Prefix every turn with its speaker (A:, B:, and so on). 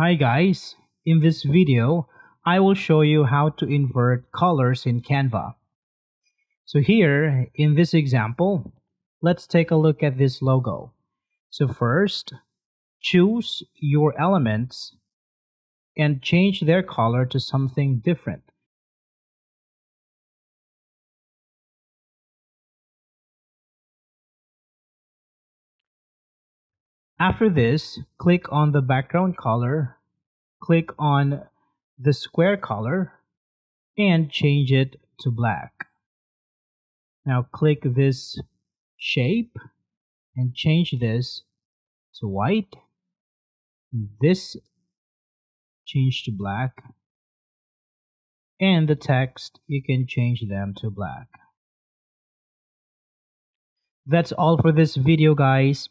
A: Hi guys, in this video, I will show you how to invert colors in Canva. So here, in this example, let's take a look at this logo. So first, choose your elements and change their color to something different. After this, click on the background color, click on the square color, and change it to black. Now click this shape and change this to white. This change to black. And the text, you can change them to black. That's all for this video guys.